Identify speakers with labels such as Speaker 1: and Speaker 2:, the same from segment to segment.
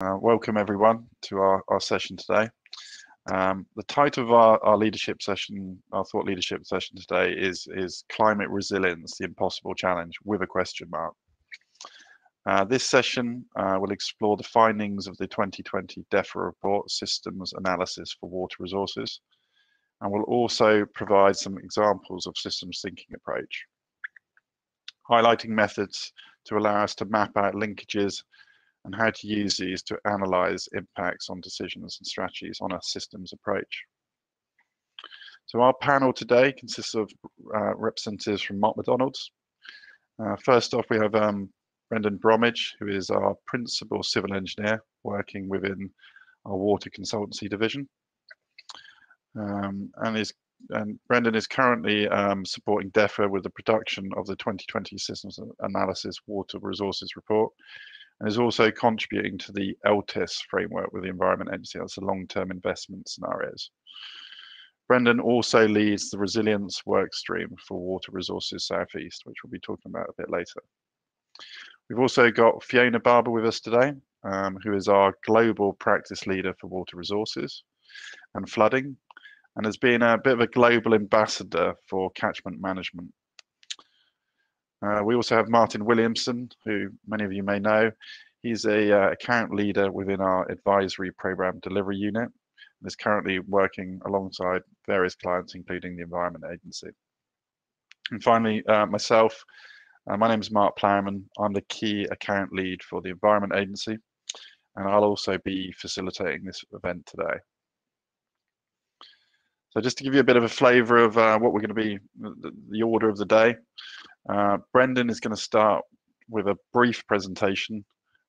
Speaker 1: Uh, welcome everyone to our, our session today. Um, the title of our, our leadership session, our thought leadership session today is, is Climate Resilience, the Impossible Challenge with a question mark. Uh, this session uh, will explore the findings of the 2020 DEFRA report, Systems Analysis for Water Resources, and will also provide some examples of systems thinking approach, highlighting methods to allow us to map out linkages and how to use these to analyze impacts on decisions and strategies on a systems approach. So our panel today consists of uh, representatives from Mott MacDonald's. Uh, first off, we have um, Brendan Bromage, who is our principal civil engineer working within our water consultancy division. Um, and is and Brendan is currently um, supporting DEFRA with the production of the 2020 Systems Analysis Water Resources Report, and is also contributing to the LTIS framework with the Environment Agency. That's the long-term investment scenarios. Brendan also leads the resilience work stream for Water Resources Southeast, which we'll be talking about a bit later. We've also got Fiona Barber with us today, um, who is our global practice leader for water resources and flooding, and has been a bit of a global ambassador for catchment management uh, we also have Martin Williamson, who many of you may know. He's a uh, account leader within our advisory program delivery unit and is currently working alongside various clients, including the Environment Agency. And finally, uh, myself, uh, my name is Mark Plowman. I'm the key account lead for the Environment Agency, and I'll also be facilitating this event today. So just to give you a bit of a flavour of uh, what we're going to be, the, the order of the day, uh, Brendan is going to start with a brief presentation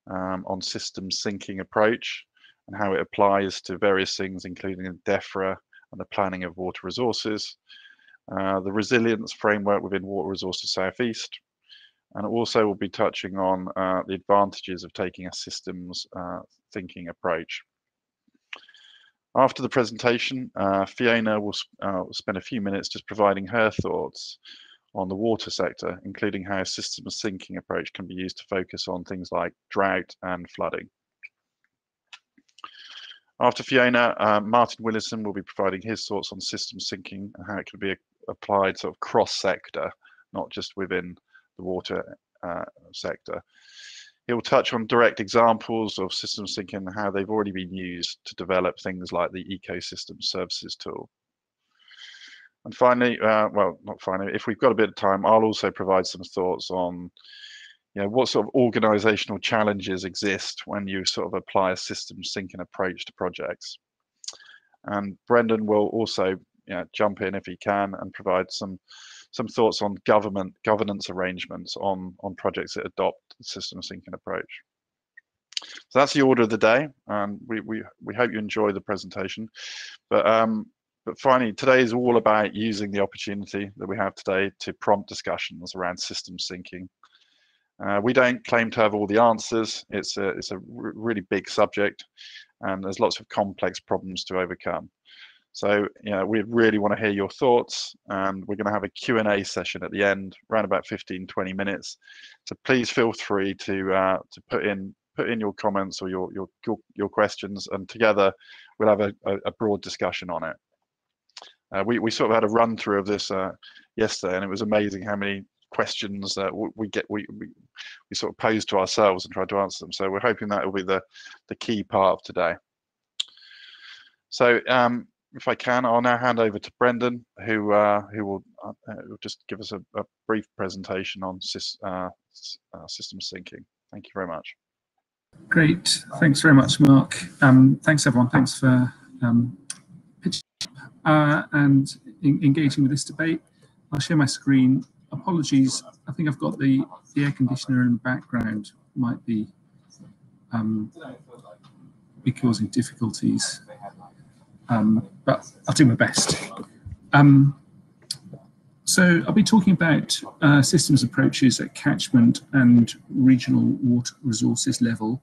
Speaker 1: um, on systems thinking approach and how it applies to various things, including DEFRA and the planning of water resources, uh, the resilience framework within Water Resources Southeast, and also we'll be touching on uh, the advantages of taking a systems uh, thinking approach. After the presentation, uh, Fiona will, uh, will spend a few minutes just providing her thoughts on the water sector, including how a systems thinking approach can be used to focus on things like drought and flooding. After Fiona, uh, Martin Willison will be providing his thoughts on systems thinking and how it can be applied sort of cross-sector, not just within the water uh, sector. He will touch on direct examples of systems thinking and how they've already been used to develop things like the ecosystem services tool. And finally, uh, well, not finally, if we've got a bit of time, I'll also provide some thoughts on, you know, what sort of organizational challenges exist when you sort of apply a systems thinking approach to projects. And Brendan will also you know, jump in if he can and provide some some thoughts on government governance arrangements on on projects that adopt the systems thinking approach. So that's the order of the day, and we we we hope you enjoy the presentation. But um, but finally, today is all about using the opportunity that we have today to prompt discussions around systems thinking. Uh, we don't claim to have all the answers. It's a, it's a really big subject and there's lots of complex problems to overcome. So, you know, we really want to hear your thoughts and we're going to have a Q&A session at the end, around about 15, 20 minutes. So please feel free to uh, to put in put in your comments or your, your, your, your questions and together we'll have a, a broad discussion on it. Uh, we, we sort of had a run through of this uh, yesterday, and it was amazing how many questions that we get we, we we sort of pose to ourselves and try to answer them. So we're hoping that will be the the key part of today. So um, if I can, I'll now hand over to Brendan, who uh, who will, uh, will just give us a, a, brief presentation on sys, uh, systems thinking. Thank you very much.
Speaker 2: Great, thanks very much, Mark. Um, thanks everyone. Thanks for um, uh, and in, engaging with this debate. I'll share my screen. Apologies, I think I've got the, the air conditioner in the background, might be, um, be causing difficulties, um, but I'll do my best. Um, so I'll be talking about uh, systems approaches at catchment and regional water resources level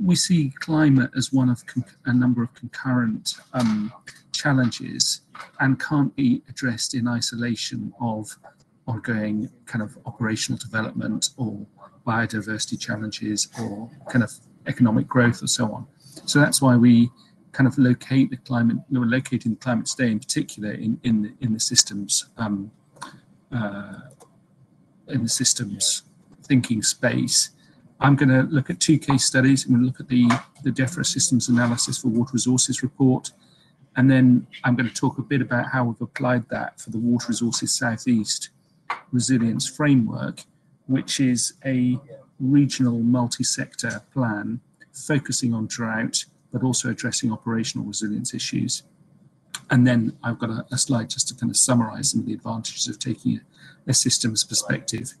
Speaker 2: we see climate as one of a number of concurrent um, challenges and can't be addressed in isolation of ongoing kind of operational development or biodiversity challenges or kind of economic growth or so on. So that's why we kind of locate the climate, we're locating the climate today in particular in, in, the, in the systems, um, uh, in the systems thinking space. I'm going to look at two case studies. I'm going to look at the, the DEFRA systems analysis for water resources report. And then I'm going to talk a bit about how we've applied that for the Water Resources Southeast Resilience Framework, which is a regional multi-sector plan focusing on drought, but also addressing operational resilience issues. And then I've got a, a slide just to kind of summarize some of the advantages of taking a, a systems perspective.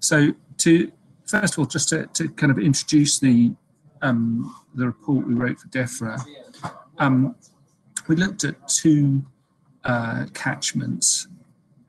Speaker 2: So to first of all, just to, to kind of introduce the um, the report we wrote for DEFRA, um, we looked at two uh, catchments,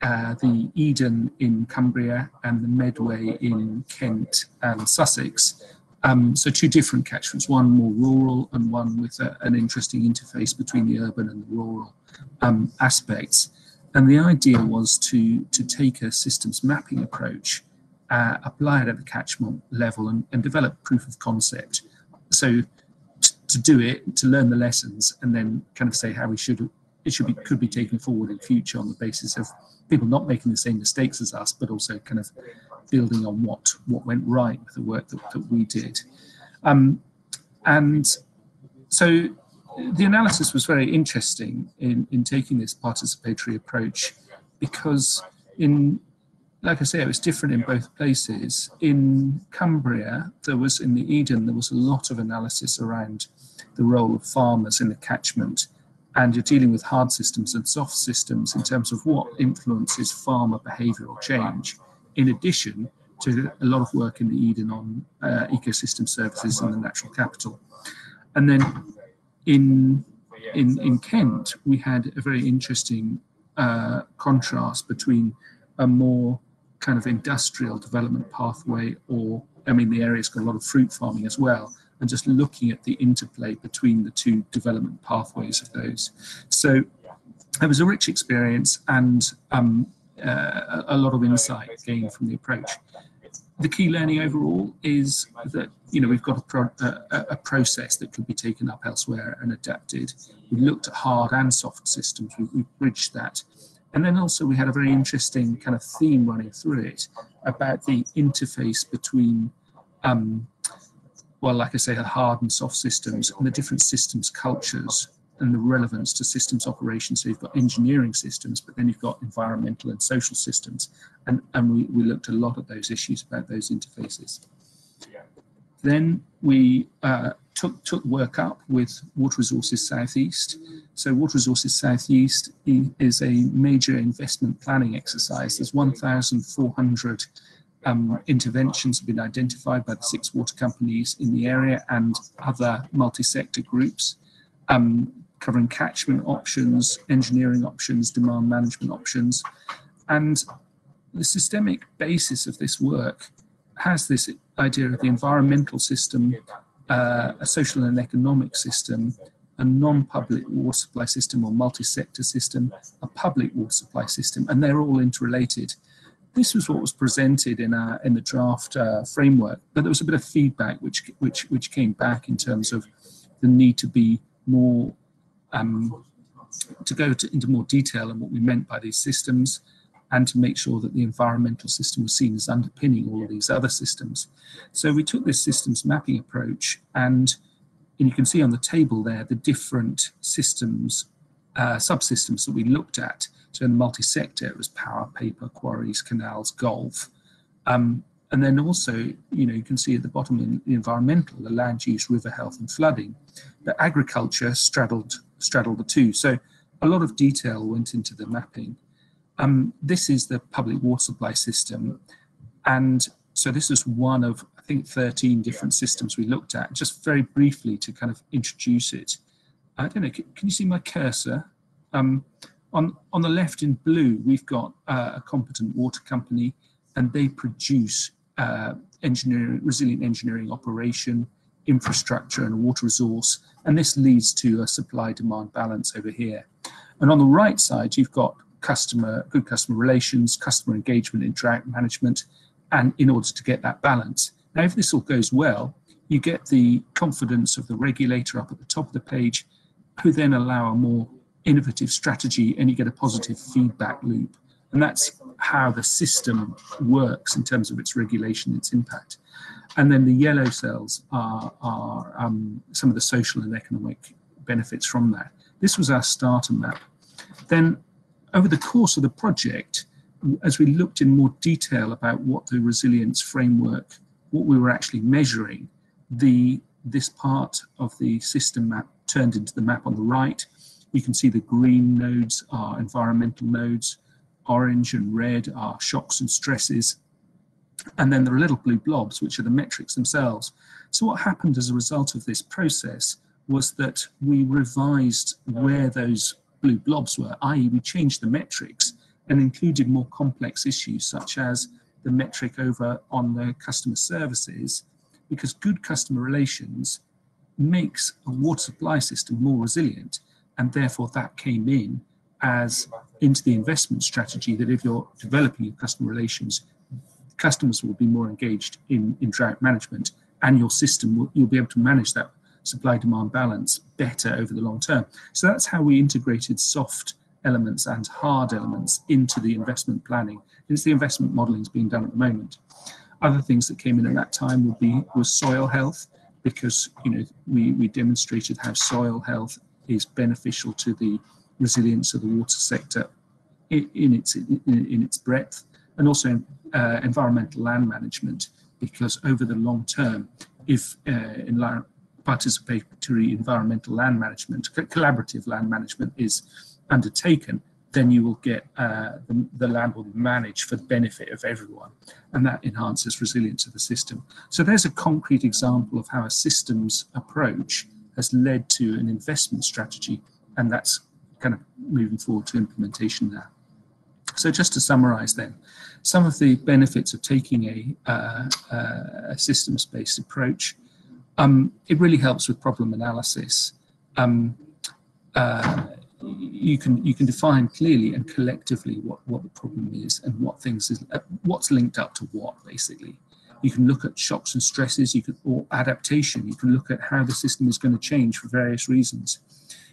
Speaker 2: uh, the Eden in Cumbria and the Medway in Kent and Sussex, um, so two different catchments, one more rural and one with a, an interesting interface between the urban and the rural um, aspects. And the idea was to, to take a systems mapping approach, uh, apply it at the catchment level and, and develop proof of concept. So to do it, to learn the lessons and then kind of say how we should, it should be, could be taken forward in future on the basis of people not making the same mistakes as us, but also kind of building on what what went right with the work that, that we did. Um, and so the analysis was very interesting in, in taking this participatory approach because in like I say, it was different in both places. In Cumbria, there was in the Eden, there was a lot of analysis around the role of farmers in the catchment. And you're dealing with hard systems and soft systems in terms of what influences farmer behavioural change in addition to a lot of work in the Eden on uh, ecosystem services and the natural capital. And then in, in, in Kent, we had a very interesting uh, contrast between a more kind of industrial development pathway or, I mean, the area's got a lot of fruit farming as well, and just looking at the interplay between the two development pathways of those. So it was a rich experience and um, uh, a lot of insight gained from the approach. The key learning overall is that you know we've got a, pro a, a, process that could be taken up elsewhere and adapted. We looked at hard and soft systems. We, we bridged that, and then also we had a very interesting kind of theme running through it about the interface between um, well, like I say, the hard and soft systems and the different systems cultures and the relevance to systems operations. So you've got engineering systems, but then you've got environmental and social systems. And, and we, we looked a lot at those issues about those interfaces. Then we uh, took, took work up with Water Resources Southeast. So Water Resources Southeast is a major investment planning exercise. There's 1,400 um, interventions have been identified by the six water companies in the area and other multi-sector groups. Um, covering catchment options, engineering options, demand management options. And the systemic basis of this work has this idea of the environmental system, uh, a social and economic system, a non-public water supply system or multi-sector system, a public water supply system, and they're all interrelated. This was what was presented in, our, in the draft uh, framework, but there was a bit of feedback which, which, which came back in terms of the need to be more um, to go to, into more detail on what we meant by these systems and to make sure that the environmental system was seen as underpinning all of these other systems. So we took this systems mapping approach and, and you can see on the table there the different systems, uh, subsystems that we looked at. So in the multi-sector, it was power, paper, quarries, canals, golf. Um, and then also, you know, you can see at the bottom in the environmental, the land use, river health and flooding. But agriculture straddled straddled the two. So a lot of detail went into the mapping. Um, this is the public water supply system. And so this is one of, I think, 13 different systems we looked at, just very briefly to kind of introduce it. I don't know, can, can you see my cursor? Um, on, on the left in blue, we've got uh, a competent water company and they produce uh, engineering, resilient engineering operation, infrastructure and water resource and this leads to a supply demand balance over here. And on the right side, you've got customer, good customer relations, customer engagement in drought management, and in order to get that balance. Now, if this all goes well, you get the confidence of the regulator up at the top of the page, who then allow a more innovative strategy and you get a positive feedback loop. And that's how the system works in terms of its regulation, its impact. And then the yellow cells are, are um, some of the social and economic benefits from that. This was our starter map. Then over the course of the project, as we looked in more detail about what the resilience framework, what we were actually measuring, the this part of the system map turned into the map on the right. You can see the green nodes are environmental nodes, orange and red are shocks and stresses, and then there are little blue blobs, which are the metrics themselves. So what happened as a result of this process was that we revised where those blue blobs were, i.e. we changed the metrics and included more complex issues such as the metric over on the customer services, because good customer relations makes a water supply system more resilient. And therefore that came in as into the investment strategy that if you're developing your customer relations, customers will be more engaged in, in drought management and your system will you'll be able to manage that supply demand balance better over the long term. So that's how we integrated soft elements and hard elements into the investment planning. It's the investment modeling is being done at the moment. Other things that came in at that time would be was soil health, because you know we, we demonstrated how soil health is beneficial to the resilience of the water sector in, in its in, in, its breadth, and also uh, environmental land management, because over the long term, if uh, in participatory environmental land management, collaborative land management is undertaken, then you will get uh, the, the, land will be managed for the benefit of everyone, and that enhances resilience of the system. So there's a concrete example of how a systems approach has led to an investment strategy, and that's kind of moving forward to implementation now. So just to summarize then, some of the benefits of taking a, uh, uh, a systems-based approach, um, it really helps with problem analysis. Um, uh, you can you can define clearly and collectively what what the problem is and what things is uh, what's linked up to what basically. You can look at shocks and stresses you can or adaptation. You can look at how the system is going to change for various reasons.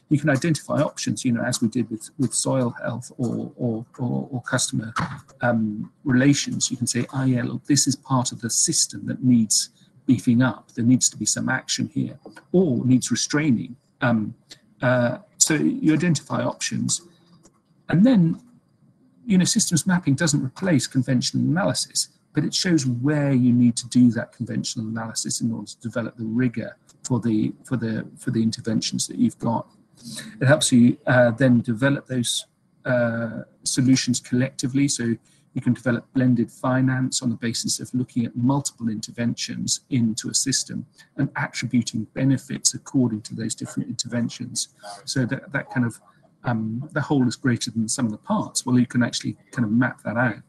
Speaker 2: You can identify options you know as we did with with soil health or or or, or customer um, relations. You can say oh yeah look this is part of the system that needs beefing up there needs to be some action here or needs restraining um, uh, so you identify options. And then, you know, systems mapping doesn't replace conventional analysis, but it shows where you need to do that conventional analysis in order to develop the rigor for the for the for the interventions that you've got. It helps you uh, then develop those uh, solutions collectively. So you can develop blended finance on the basis of looking at multiple interventions into a system and attributing benefits according to those different interventions. So that, that kind of um, the whole is greater than sum of the parts. Well, you can actually kind of map that out.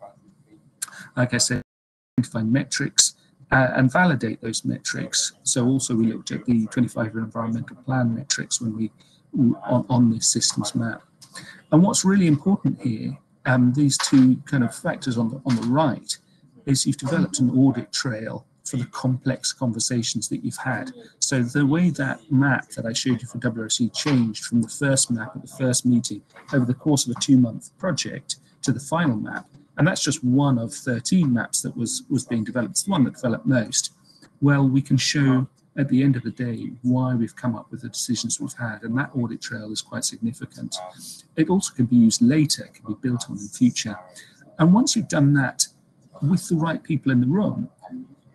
Speaker 2: Like I said, identify metrics uh, and validate those metrics. So also we looked at the 25-year environmental plan metrics when we on, on this systems map. And what's really important here um, these two kind of factors on the, on the right is you've developed an audit trail for the complex conversations that you've had. So the way that map that I showed you for WRSE changed from the first map at the first meeting over the course of a two-month project to the final map, and that's just one of 13 maps that was, was being developed. It's the one that developed most. Well, we can show at the end of the day why we've come up with the decisions we've had and that audit trail is quite significant. It also can be used later can be built on in future. And once you've done that with the right people in the room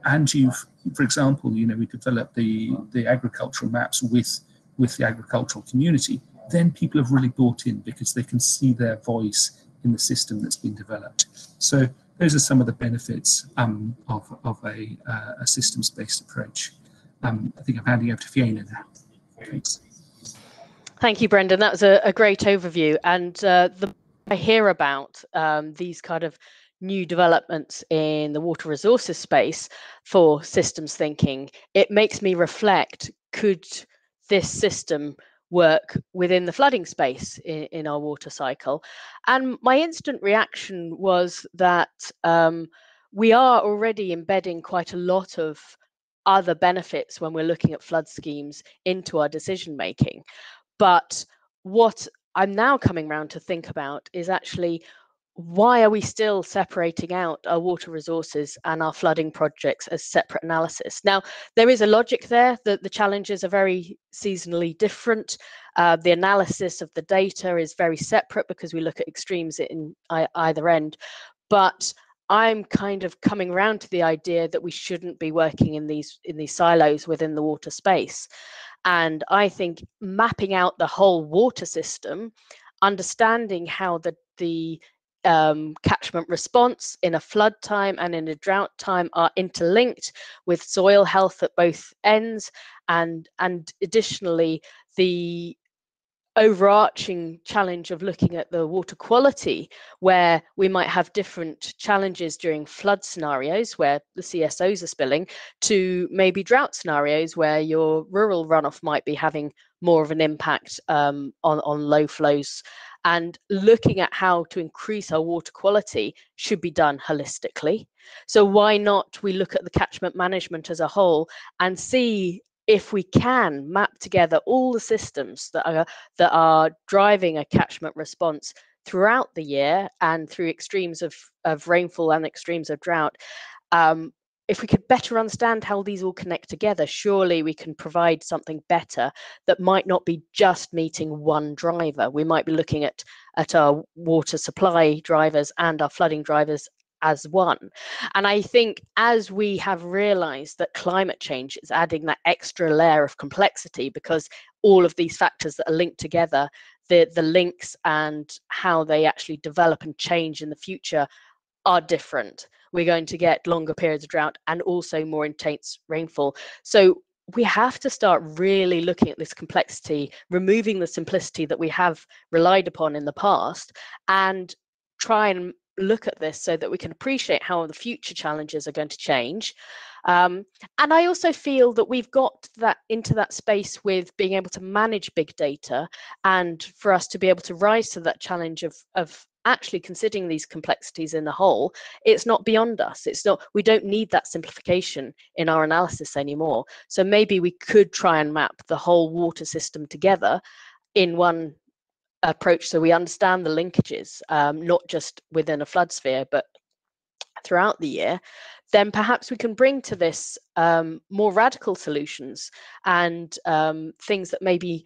Speaker 2: and you've for example you know we developed the the agricultural maps with with the agricultural community then people have really bought in because they can see their voice in the system that's been developed. So those are some of the benefits um, of, of a, uh, a systems-based approach um, I think I'm handing over to Fiona now. Thanks.
Speaker 3: Thank you, Brendan. That was a, a great overview. And uh, the I hear about um, these kind of new developments in the water resources space for systems thinking, it makes me reflect, could this system work within the flooding space in, in our water cycle? And my instant reaction was that um, we are already embedding quite a lot of other benefits when we're looking at flood schemes into our decision making. But what I'm now coming around to think about is actually why are we still separating out our water resources and our flooding projects as separate analysis? Now, there is a logic there that the challenges are very seasonally different. Uh, the analysis of the data is very separate because we look at extremes in either end. But I'm kind of coming around to the idea that we shouldn't be working in these in these silos within the water space. And I think mapping out the whole water system, understanding how the the um, catchment response in a flood time and in a drought time are interlinked with soil health at both ends and and additionally the overarching challenge of looking at the water quality where we might have different challenges during flood scenarios where the CSOs are spilling to maybe drought scenarios where your rural runoff might be having more of an impact um, on, on low flows and looking at how to increase our water quality should be done holistically. So why not we look at the catchment management as a whole and see if we can map together all the systems that are that are driving a catchment response throughout the year and through extremes of, of rainfall and extremes of drought um, if we could better understand how these all connect together, surely we can provide something better that might not be just meeting one driver. We might be looking at, at our water supply drivers and our flooding drivers as one. And I think as we have realized that climate change is adding that extra layer of complexity because all of these factors that are linked together, the, the links and how they actually develop and change in the future are different. We're going to get longer periods of drought and also more intense rainfall. So we have to start really looking at this complexity, removing the simplicity that we have relied upon in the past, and try and look at this so that we can appreciate how the future challenges are going to change. Um, and I also feel that we've got that into that space with being able to manage big data and for us to be able to rise to that challenge of, of actually considering these complexities in the whole it's not beyond us it's not we don't need that simplification in our analysis anymore so maybe we could try and map the whole water system together in one approach so we understand the linkages um, not just within a flood sphere but throughout the year then perhaps we can bring to this um, more radical solutions and um, things that maybe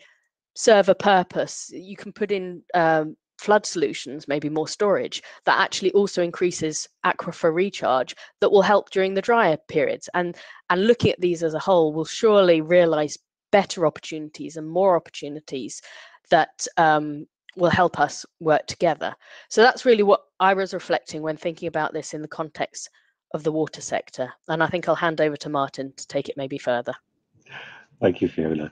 Speaker 3: serve a purpose you can put in um, flood solutions, maybe more storage, that actually also increases aquifer recharge that will help during the drier periods. And, and looking at these as a whole will surely realize better opportunities and more opportunities that um, will help us work together. So that's really what I was reflecting when thinking about this in the context of the water sector. And I think I'll hand over to Martin to take it maybe further.
Speaker 4: Thank you, Fiona.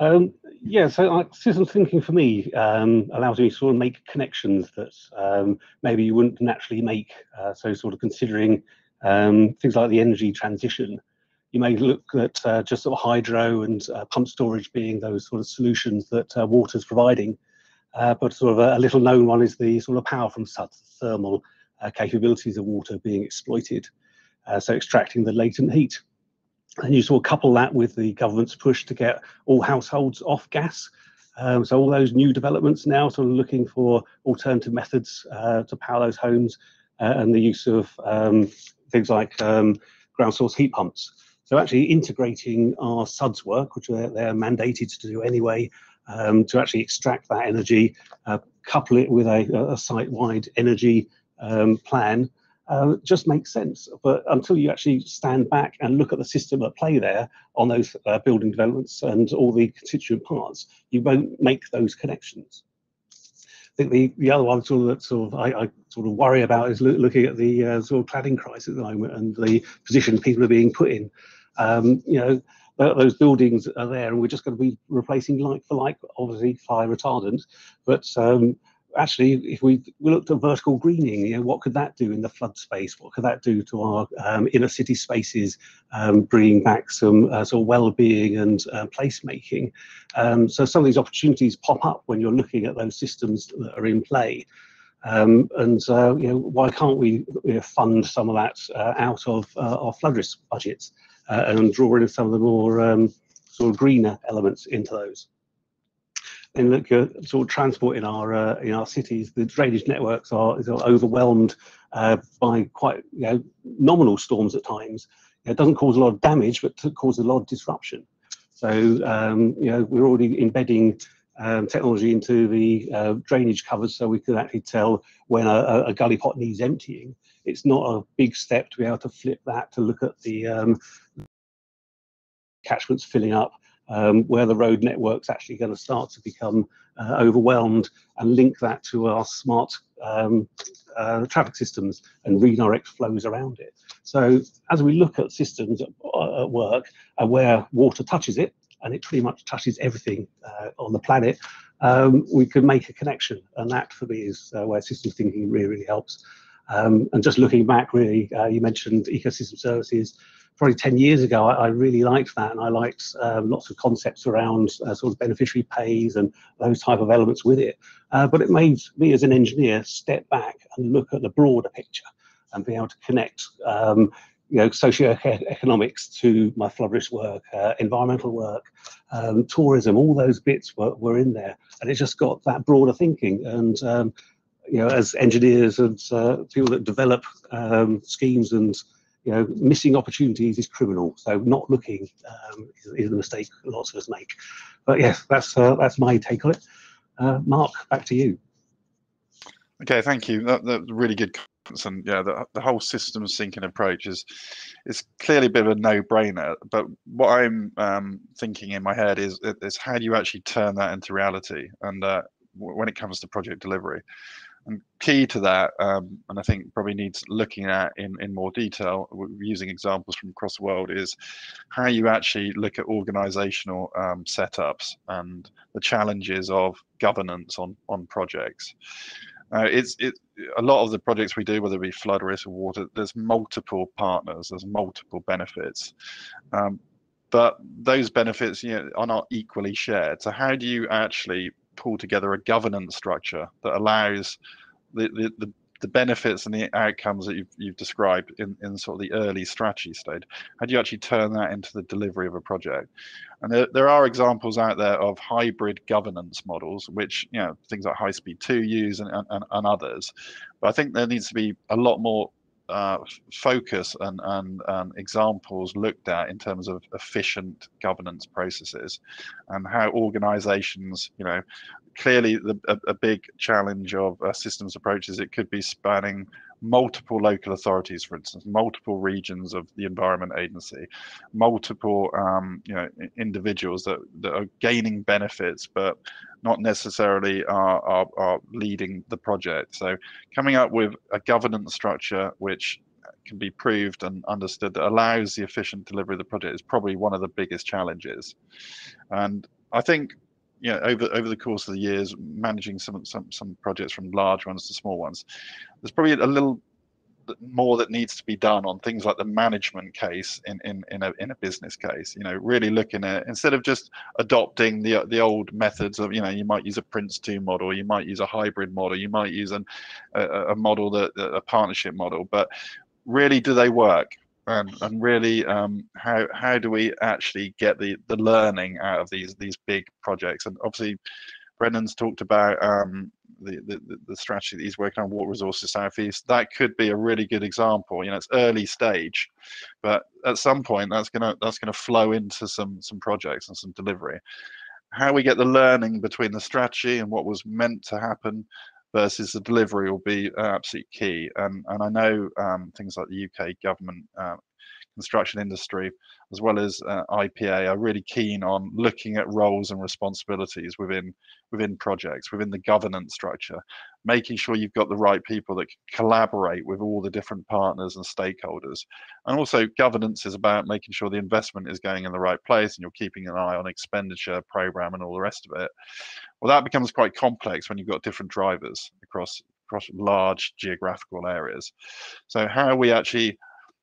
Speaker 4: Um, yeah, so like system thinking for me um, allows me to sort of make connections that um, maybe you wouldn't naturally make. Uh, so sort of considering um, things like the energy transition, you may look at uh, just sort of hydro and uh, pump storage being those sort of solutions that uh, water's providing. Uh, but sort of a, a, little known one is the sort of power from thermal uh, capabilities of water being exploited. so extracting the latent heat. And you sort of couple that with the government's push to get all households off gas. Um, so all those new developments now sort of looking for alternative methods uh, to power those homes uh, and the use of um, things like um, ground source heat pumps. So actually integrating our SUDS work, which they're, they're mandated to do anyway, um, to actually extract that energy, uh, couple it with a, a site-wide energy um, plan, uh, just makes sense. But until you actually stand back and look at the system at play there on those uh, building developments and all the constituent parts, you won't make those connections. I think the, the other one sort of that sort of I, I sort of worry about is lo looking at the uh, sort of cladding crisis at the moment and the position people are being put in. Um, you know, those buildings are there and we're just going to be replacing like for like, obviously fire retardant, but um, actually, if we, we looked at vertical greening, you know, what could that do in the flood space? What could that do to our um, inner city spaces, um, bringing back some uh, sort of well-being and uh, placemaking? Um, so some of these opportunities pop up when you're looking at those systems that are in play. Um, and uh, you know, why can't we you know, fund some of that uh, out of uh, our flood risk budgets? Uh, and draw in some of the more um, sort of greener elements into those. And look at sort of transport in our uh, in our cities, the drainage networks are, are overwhelmed uh, by quite you know nominal storms at times. It doesn't cause a lot of damage, but it causes a lot of disruption. So um, you know we're already embedding um, technology into the uh, drainage covers so we can actually tell when a, a, gully pot needs emptying. It's not a big step to be able to flip that to look at the um, catchments filling up, um, where the road network's actually going to start to become uh, overwhelmed and link that to our smart um, uh, traffic systems and redirect flows around it. So as we look at systems at, uh, at work uh, where water touches it, and it pretty much touches everything uh, on the planet, um, we can make a connection. And that for me is uh, where systems thinking really, really helps. Um, and just looking back, really, uh, you mentioned ecosystem services. Probably 10 years ago, I, I really liked that, and I liked um, lots of concepts around uh, sort of beneficiary pays and those type of elements with it. Uh, but it made me, as an engineer, step back and look at the broader picture and be able to connect um, you know, socioeconomics to my flood risk work, uh, environmental work, um, tourism, all those bits were, were in there. And it just got that broader thinking. And, um, you know, as engineers and uh, people that develop um, schemes and, you know, missing opportunities is criminal. So not looking um, is, is, a mistake lots of us make. But yes, that's, uh, that's my take on it. Uh, Mark, back to you.
Speaker 1: Okay, thank you. That, really good and yeah, the, the whole systems thinking approach is is clearly a bit of a no-brainer. But what I'm um, thinking in my head is is how do you actually turn that into reality? And uh, when it comes to project delivery, and key to that, um, and I think probably needs looking at in in more detail, using examples from across the world, is how you actually look at organizational um, setups and the challenges of governance on on projects. Uh, it's it a lot of the projects we do, whether it be flood risk or water, there's multiple partners, there's multiple benefits, um, but those benefits you know, are not equally shared. So how do you actually pull together a governance structure that allows the, the, the the benefits and the outcomes that you've, you've described in, in sort of the early strategy stage how do you actually turn that into the delivery of a project? And there, there are examples out there of hybrid governance models which you know things like high speed 2 use and, and, and others. But i think there needs to be a lot more uh, focus and, and, and, examples looked at in terms of efficient governance processes and how organizations, you know, clearly the, a, a, big challenge of uh, systems approaches, it could be spanning multiple local authorities, for instance, multiple regions of the Environment Agency, multiple um, you know individuals that, that are gaining benefits, but not necessarily are, are, are leading the project. So coming up with a governance structure which can be proved and understood that allows the efficient delivery of the project is probably one of the biggest challenges. And I think you know, over over the course of the years, managing some some some projects from large ones to small ones, there's probably a little more that needs to be done on things like the management case in in in a in a business case. You know, really looking at instead of just adopting the the old methods of you know you might use a Prince two model, you might use a hybrid model, you might use an a, a model that a partnership model, but really do they work? And, and really um, how how do we actually get the the learning out of these these big projects? And obviously Brendan's talked about um, the, the, the strategy that he's working on water resources southeast. That could be a really good example. You know it's early stage but at some point that's gonna that's gonna flow into some some projects and some delivery. How we get the learning between the strategy and what was meant to happen versus the delivery will be absolutely key. And, and I know um, things like the UK government uh, construction industry, as well as uh, IPA, are really keen on looking at roles and responsibilities within within projects, within the governance structure, making sure you've got the right people that can collaborate with all the different partners and stakeholders. And also, governance is about making sure the investment is going in the right place and you're keeping an eye on expenditure, program, and all the rest of it. Well, that becomes quite complex when you've got different drivers across across large geographical areas. So how are we actually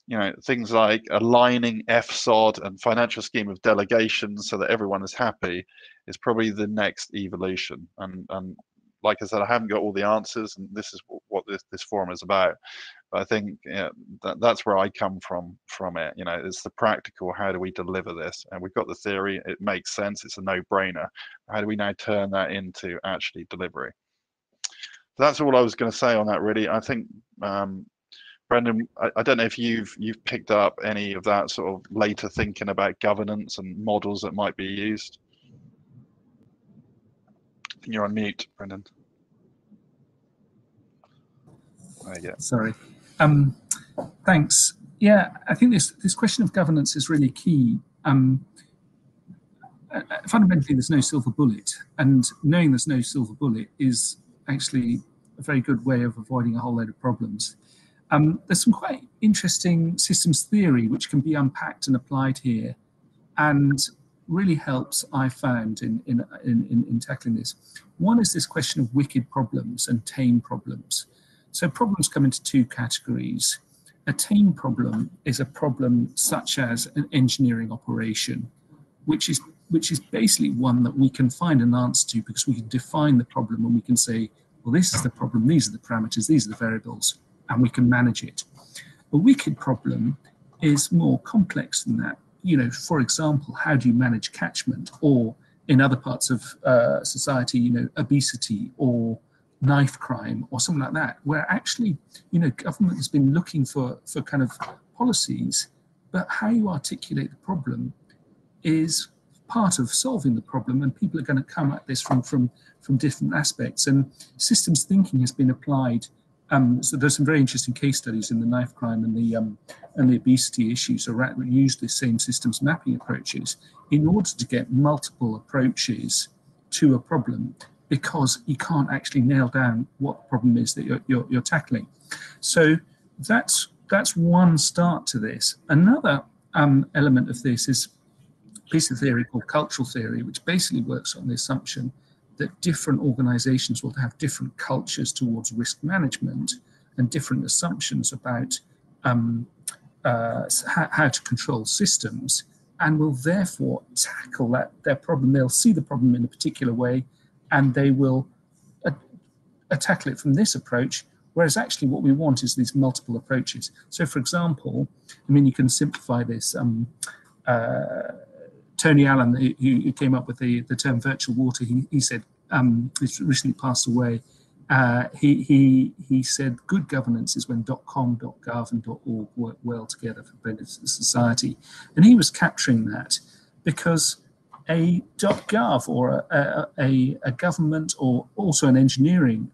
Speaker 1: you know things like aligning FSOD and financial scheme of delegation so that everyone is happy is probably the next evolution. And and like I said, I haven't got all the answers, and this is what this this forum is about. But I think yeah, that, that's where I come from from it. You know, it's the practical. How do we deliver this? And we've got the theory. It makes sense. It's a no-brainer. How do we now turn that into actually delivery? That's all I was going to say on that. Really, I think um, Brendan, I, I, don't know if you've you've picked up any of that sort of later thinking about governance and models that might be used. You're on mute, Brendan.
Speaker 2: There you go. Sorry. Um, thanks. Yeah, I think this this question of governance is really key. Um, uh, uh, fundamentally, there's no silver bullet, and knowing there's no silver bullet is actually a very good way of avoiding a whole load of problems. Um, there's some quite interesting systems theory which can be unpacked and applied here, and really helps, I found, in, in, in, in, tackling this. One is this question of wicked problems and tame problems. So problems come into two categories. A tame problem is a problem such as an engineering operation, which is which is basically one that we can find an answer to because we can define the problem and we can say, well, this is the problem, these are the parameters, these are the variables, and we can manage it. A wicked problem is more complex than that you know, for example, how do you manage catchment or in other parts of uh, society, you know, obesity or knife crime or something like that, where actually, you know, government has been looking for, for kind of policies, but how you articulate the problem is part of solving the problem and people are going to come at this from, from, from different aspects. And systems thinking has been applied um, so there's some very interesting case studies in the knife crime and the um, and the obesity issues around that use the same systems mapping approaches in order to get multiple approaches to a problem because you can't actually nail down what the problem is that you're, you're, you're tackling. So that's that's one start to this. Another um, element of this is a piece of theory called cultural theory, which basically works on the assumption that different organizations will have different cultures towards risk management and different assumptions about um, uh, how, to control systems and will therefore tackle that their problem. They'll see the problem in a particular way and they will uh, uh, tackle it from this approach. Whereas actually what we want is these multiple approaches. So for example, I mean, you can simplify this. Um, uh, Tony Allan, who, who, came up with the, the term virtual water, he, he said, um, he's recently passed away. Uh, he, he, he said good governance is when .com, .gov and .org work well together for the benefit of society. And he was capturing that because a .gov or a, a, a government or also an engineering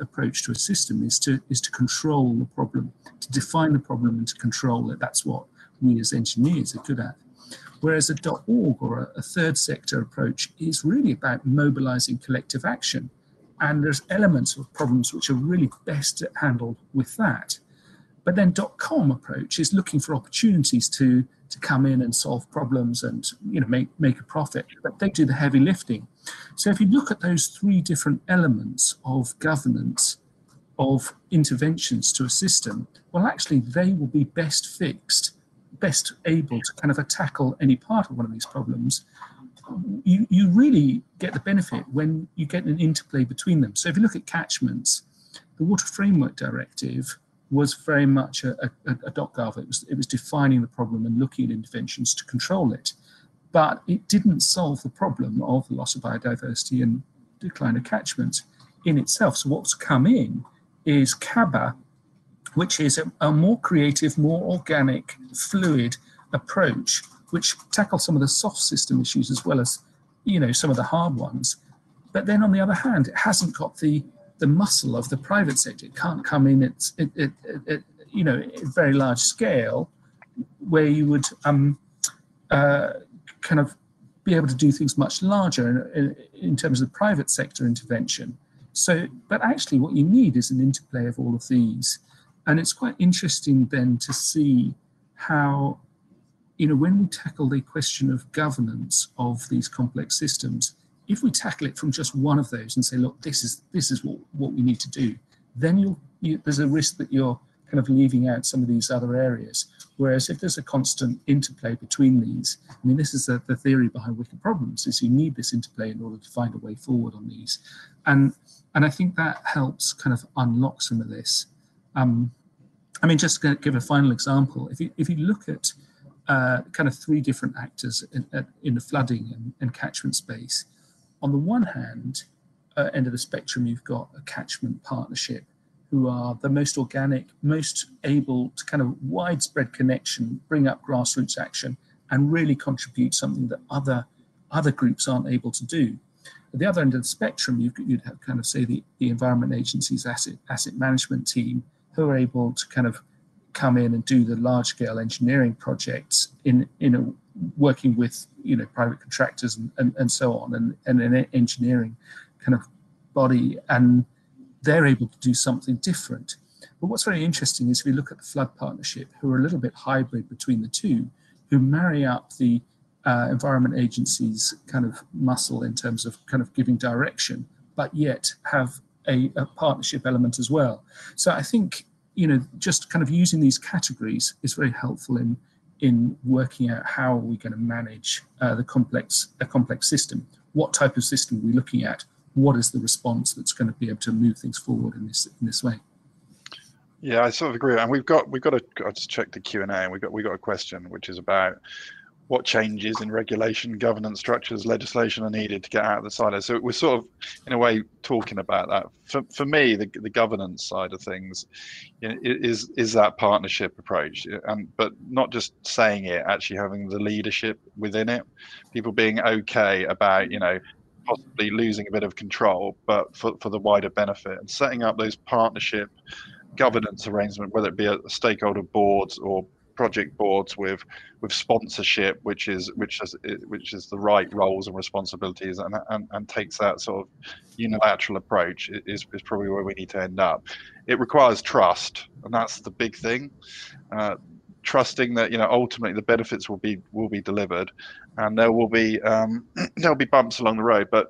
Speaker 2: approach to a system is to, is to control the problem, to define the problem and to control it. That's what we as engineers are good at. Whereas a .org or a, a third sector approach is really about mobilizing collective action. And there's elements of problems which are really best handled with that. But then .com approach is looking for opportunities to, to come in and solve problems and you know make, make a profit, but they do the heavy lifting. So if you look at those three different elements of governance, of interventions to a system, well, actually, they will be best fixed best able to kind of tackle any part of one of these problems, you, you really get the benefit when you get an interplay between them. So if you look at catchments, the Water Framework Directive was very much a, a, a .gov. It was, it was defining the problem and looking at interventions to control it. But it didn't solve the problem of the loss of biodiversity and decline of catchment in itself. So what's come in is CABA which is a, a more creative, more organic, fluid approach, which tackles some of the soft system issues as well as, you know, some of the hard ones. But then on the other hand, it hasn't got the the muscle of the private sector. It can't come in at, it, it, it, you know, very large scale, where you would um, uh, kind of be able to do things much larger in, in, terms of private sector intervention. So, but actually, what you need is an interplay of all of these. And it's quite interesting then to see how, you know, when we tackle the question of governance of these complex systems, if we tackle it from just one of those and say, look, this is this is what, what we need to do, then you'll, you, there's a risk that you're kind of leaving out some of these other areas. Whereas if there's a constant interplay between these, I mean, this is the, the theory behind wicked problems, is you need this interplay in order to find a way forward on these. And, and I think that helps kind of unlock some of this. Um, I mean, just to give a final example, if you, if you look at uh, kind of three different actors in, in the flooding and, and, catchment space, on the one hand, uh, end of the spectrum, you've got a catchment partnership who are the most organic, most able to kind of widespread connection, bring up grassroots action, and really contribute something that other other groups aren't able to do. At the other end of the spectrum, you would have kind of say the, the Environment Agency's asset asset management team, who are able to kind of come in and do the large scale engineering projects in in a, working with you know private contractors and, and, and so on and, and an engineering kind of body and they're able to do something different. But what's very interesting is if we look at the flood partnership, who are a little bit hybrid between the two, who marry up the uh, environment agency's kind of muscle in terms of kind of giving direction, but yet have a, a partnership element as well. So I think you know just kind of using these categories is very helpful in in working out how are we going to manage uh, the complex a complex system. What type of system are we looking at? what is the response that's going to be able to move things forward in this in this way?
Speaker 1: Yeah, I sort of agree, and we've got we've got a. I just checked the Q and A, and we got we got a question which is about what changes in regulation, governance structures, legislation are needed to get out of the silo. So we're sort of, in a way, talking about that. For, for me, the, the governance side of things you know, is is that partnership approach, and but not just saying it, actually having the leadership within it, people being okay about you know possibly losing a bit of control, but for, for the wider benefit and setting up those partnership governance arrangement, whether it be a stakeholder boards or project boards with with sponsorship, which is which is which is the right roles and responsibilities, and and, and takes that sort of unilateral approach is, is probably where we need to end up. It requires trust, and that's the big thing. Uh, trusting that you know ultimately the benefits will be will be delivered, and there will be um, there'll be bumps along the road. But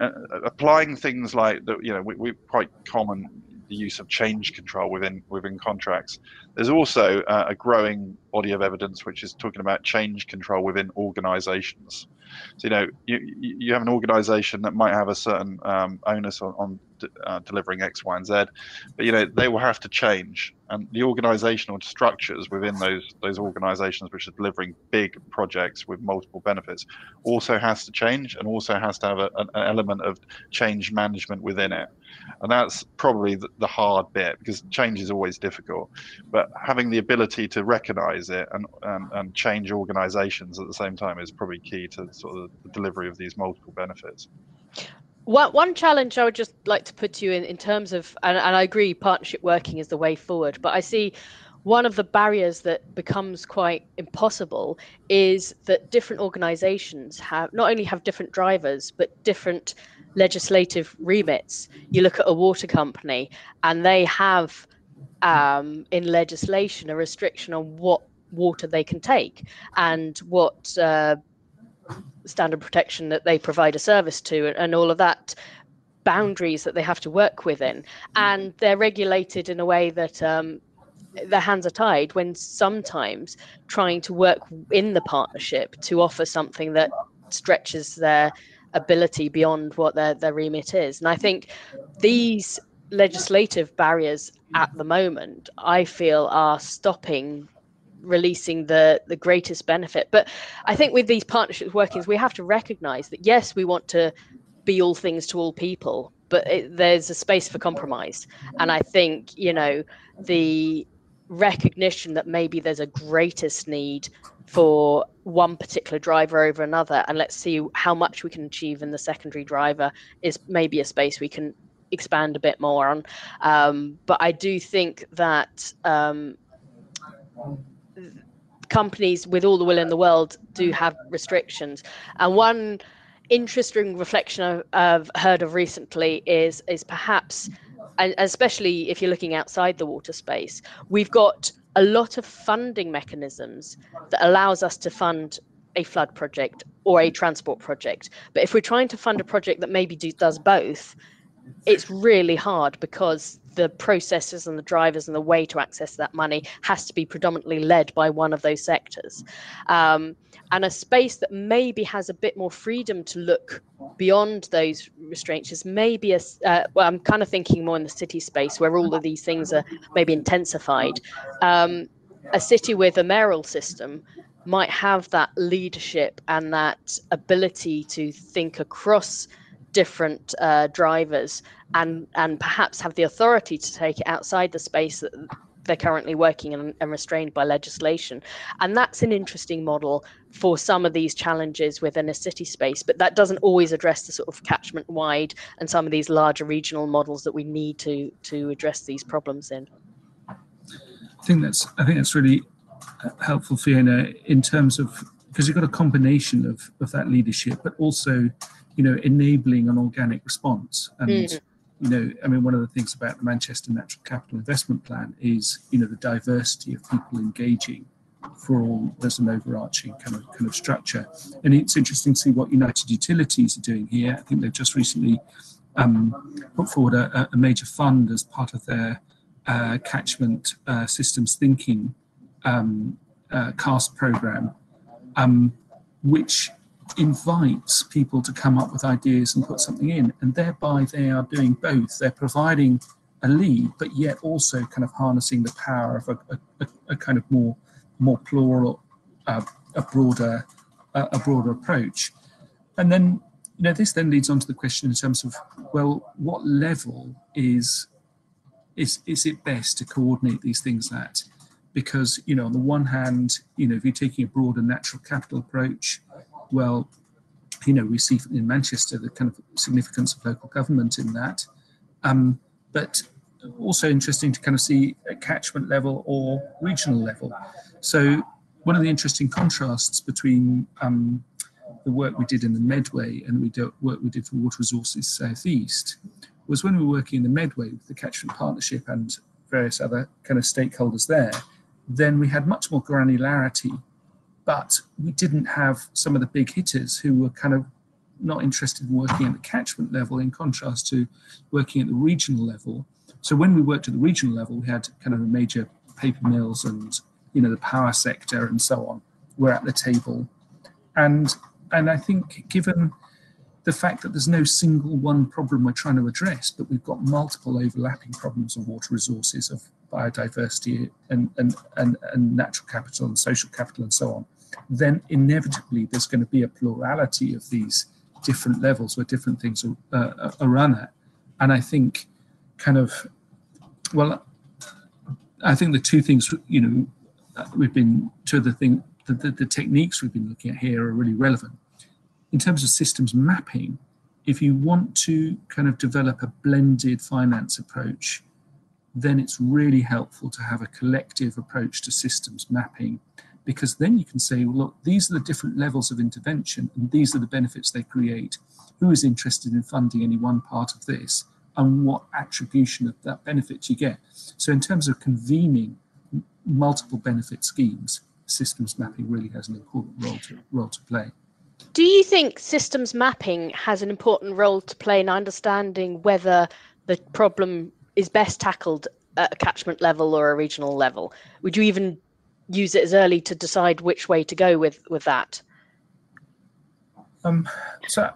Speaker 1: uh, applying things like that, you know, we, we quite common the use of change control within within contracts. There's also uh, a growing body of evidence which is talking about change control within organisations. So you know, you you have an organisation that might have a certain um, onus on, on uh, delivering X, Y, and Z, but you know they will have to change, and the organisational structures within those those organisations which are delivering big projects with multiple benefits also has to change, and also has to have a, an element of change management within it, and that's probably the, the hard bit because change is always difficult, but having the ability to recognise it and, and change organisations at the same time is probably key to sort of the delivery of these multiple benefits.
Speaker 3: One, one challenge I would just like to put to you in, in terms of, and, and I agree, partnership working is the way forward, but I see one of the barriers that becomes quite impossible is that different organizations have not only have different drivers but different legislative remits. You look at a water company and they have um, in legislation a restriction on what water they can take and what uh, standard protection that they provide a service to and, and all of that boundaries that they have to work within. And they're regulated in a way that um, their hands are tied when sometimes trying to work in the partnership to offer something that stretches their ability beyond what their, their remit is. And i think these legislative barriers at the moment i feel are stopping releasing the the greatest benefit. But I think with these partnerships workings, we have to recognise that yes, we want to be all things to all people, but it, there's a space for compromise. And I think you know the recognition that maybe there's a greatest need for one particular driver over another and let's see how much we can achieve in the secondary driver is maybe a space we can expand a bit more on um, but i do think that um, companies with all the will in the world do have restrictions. And one interesting reflection I've, heard of recently is is perhaps, especially if you're looking outside the water space, we've got a lot of funding mechanisms that allows us to fund a flood project or a transport project. But if we're trying to fund a project that maybe do, does both, it's really hard because the processes and the drivers and the way to access that money has to be predominantly led by one of those sectors. Um, and a space that maybe has a bit more freedom to look beyond those restraints is maybe a uh, well i'm kind of thinking more in the city space where all of these things are maybe intensified um, a city with a mayoral system might have that leadership and that ability to think across different uh, drivers and and perhaps have the authority to take it outside the space that they're currently working and, and restrained by legislation. And that's an interesting model for some of these challenges within a city space but that doesn't always address the sort of catchment wide and some of these larger regional models that we need to to address these problems in.
Speaker 2: I think that's i think that's really helpful fiona in terms of because you've got a combination of of that leadership but also you know enabling an organic response and mm you know, I mean, one of the things about the Manchester Natural Capital Investment Plan is, you know, the diversity of people engaging for all there's an overarching kind of kind of structure. And it's interesting to see what United Utilities are doing here. I think they've just recently um, put forward a, a, major fund as part of their uh, catchment uh, systems thinking um, uh, CAST program, um, which invites people to come up with ideas and put something in, and thereby they are doing both. They're providing a lead, but yet also kind of harnessing the power of a, a, a kind of more more plural, uh, a broader uh, a broader approach. And then you know this then leads on to the question in terms of well, what level is is is it best to coordinate these things at? Because you know on the one hand, you know if you're taking a broader natural capital approach, well, you know, we see in Manchester the kind of significance of local government in that. Um, but also interesting to kind of see at catchment level or regional level. So one of the interesting contrasts between um, the work we did in the Medway and the work we did for Water Resources Southeast was when we were working in the Medway with the Catchment Partnership and various other kind of stakeholders there, then we had much more granularity but we didn't have some of the big hitters who were kind of not interested in working at the catchment level in contrast to working at the regional level. So when we worked at the regional level, we had kind of the major paper mills and you know the power sector and so on were at the table. And and I think given the fact that there's no single one problem we're trying to address, but we've got multiple overlapping problems of water resources, of biodiversity and, and, and, and natural capital and social capital and so on, then inevitably there's going to be a plurality of these different levels where different things are, uh, are run at. And I think, kind of, well, I think the two things, you know, we've been, of the thing, the, the, the techniques we've been looking at here are really relevant. In terms of systems mapping, if you want to kind of develop a blended finance approach, then it's really helpful to have a collective approach to systems mapping because then you can say, well, look, these are the different levels of intervention and these are the benefits they create. Who is interested in funding any one part of this and what attribution of that benefit you get? So, in terms of convening multiple benefit schemes, systems mapping really has an important role to, role to play.
Speaker 3: Do you think systems mapping has an important role to play in understanding whether the problem is best tackled at a catchment level or a regional level? Would you even use it as early to decide which way to go with with that?
Speaker 2: Um, so,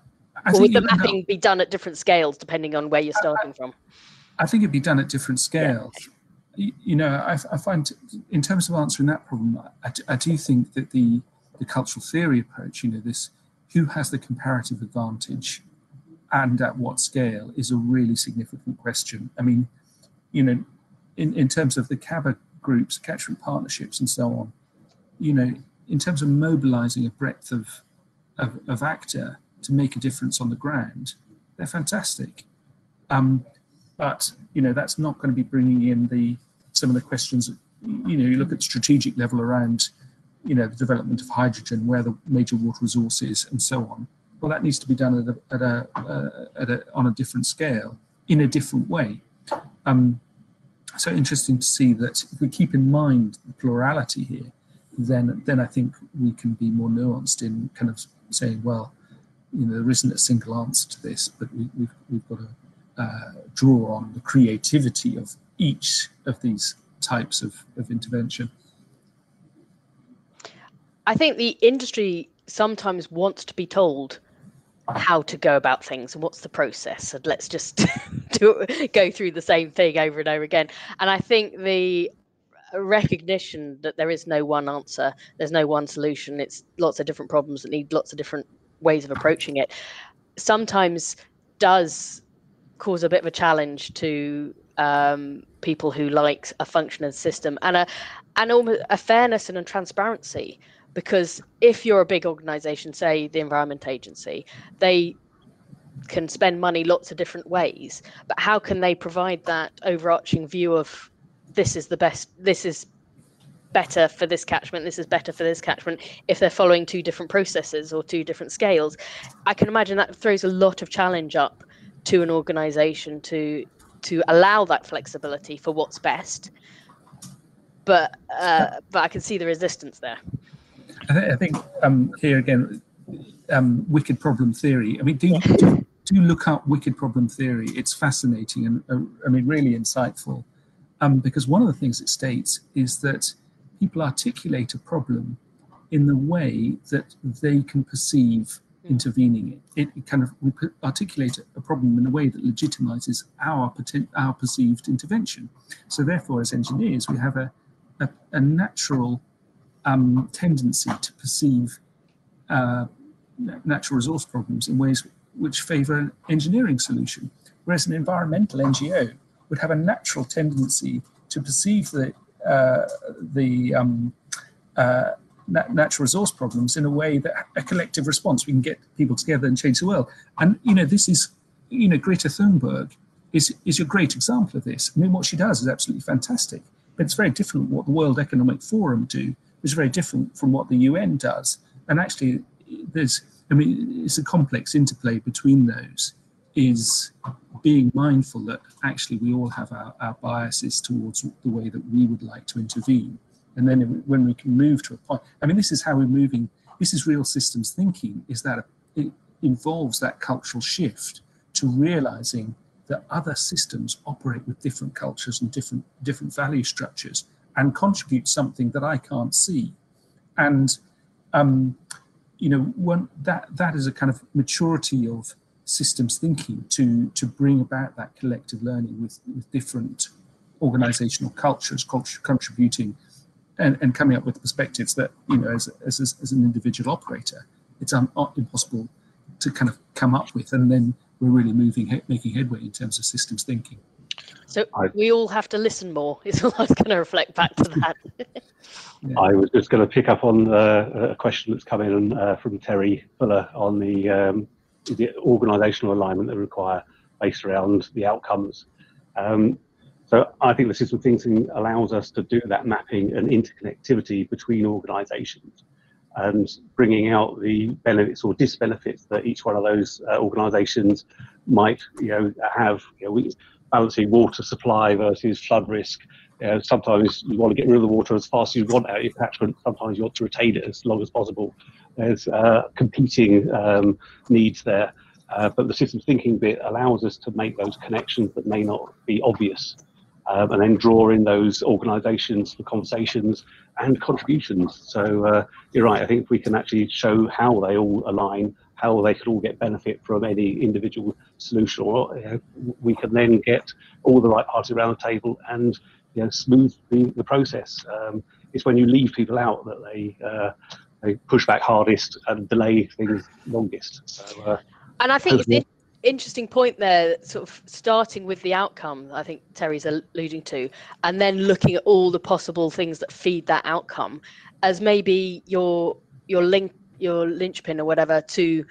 Speaker 3: I or would the mapping be done at different scales depending on where you're starting I, from?
Speaker 2: I think it'd be done at different scales. Yeah. You, you, know, I, I, find in terms of answering that problem, I, I do think that the the cultural theory approach, you know, this who has the comparative advantage and at what scale is a really significant question. I mean, you know, in, in terms of the CABA groups, catchment partnerships, and so on. You know, in terms of mobilizing a breadth of, of, of actor to make a difference on the ground, they're fantastic. Um, but you know, that's not going to be bringing in the some of the questions. You know, you look at strategic level around, you know, the development of hydrogen, where the major water resources, and so on. Well, that needs to be done at a, at a, uh, at a on a different scale in a different way. Um, so interesting to see that if we keep in mind the plurality here, then then I think we can be more nuanced in kind of saying, well, you know, there isn't a single answer to this, but we, we've, we've got to uh, draw on the creativity of each of these types of, of intervention.
Speaker 3: I think the industry sometimes wants to be told how to go about things and what's the process. And let's just do go through the same thing over and over again. And i think the recognition that there is no one answer there's no one solution it's lots of different problems that need lots of different ways of approaching it sometimes does cause a bit of a challenge to um, people who like a functioning system and a and almost a fairness and a transparency because if you're a big organization say the environment agency they can spend money lots of different ways but how can they provide that overarching view of this is the best this is better for this catchment this is better for this catchment if they're following two different processes or two different scales? I can imagine that throws a lot of challenge up to an organization to to allow that flexibility for what's best. But uh, but i can see the resistance there
Speaker 2: I, th- I think um, here again, um, wicked problem theory. I mean, do, do, do look up wicked problem theory. It's fascinating and uh, I mean really insightful, um, because one of the things it states is that people articulate a problem in the way that they can perceive intervening it. It kind of we articulate a problem in a way that legitimizes our our perceived intervention. So therefore, as engineers, we have a, a, a natural um, tendency to perceive uh, natural resource problems in ways which favor an engineering solution, whereas an environmental NGO would have a natural tendency to perceive the uh, the um, uh, natural resource problems in a way that a collective response we can get people together and change the world. And you know this is you know Greta Thunberg is is a great example of this. I mean what she does is absolutely fantastic, but it's very different what the World Economic Forum do is very different from what the UN does. And actually, there's, I mean, it's a complex interplay between those. Is being mindful that actually we all have our, our biases towards the way that we would like to intervene. And then when we can move to a point, I mean, this is how we're moving. This is real systems thinking. Is that it involves that cultural shift to realizing that other systems operate with different cultures and different different value structures and contribute something that I can't see. And um, you know, one, that that is a kind of maturity of systems thinking to to bring about that collective learning with, with different organizational cultures contributing and, and coming up with perspectives that you know as, as, as an individual operator it's un, impossible to kind of come up with and then we're really moving making headway in terms of systems thinking
Speaker 3: so I, we all have to listen more. Is all I was going to reflect back to that.
Speaker 4: I was just going to pick up on uh, a question that's come in uh, from Terry Fuller on the, um, the organisational alignment that require based around the outcomes. Um, so I think the system thinking allows us to do that mapping and interconnectivity between organisations and bringing out the benefits or disbenefits that each one of those uh, organisations might you know have. You know, we, balancing water supply versus flood risk. You know, sometimes you want to get rid of the water as fast as you want out of your catchment. Sometimes you want to retain it as long as possible. There's uh, competing um, needs there. Uh, but the systems thinking bit allows us to make those connections that may not be obvious um, and then draw in those organizations for conversations and contributions. So uh, you're right, I think we can actually show how they all align how they could all get benefit from any individual solution, or you know, we can then get all the right parties around the table and you know, smooth the, the process. Um, it's when you leave people out that they uh, they push back hardest and delay things longest. So, uh,
Speaker 3: and I think it's an interesting point there, sort of starting with the outcome. I think Terry's alluding to, and then looking at all the possible things that feed that outcome, as maybe your your link your linchpin or whatever to